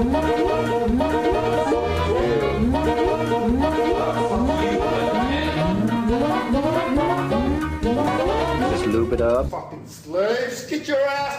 Just lube it up. Fucking slaves, get your ass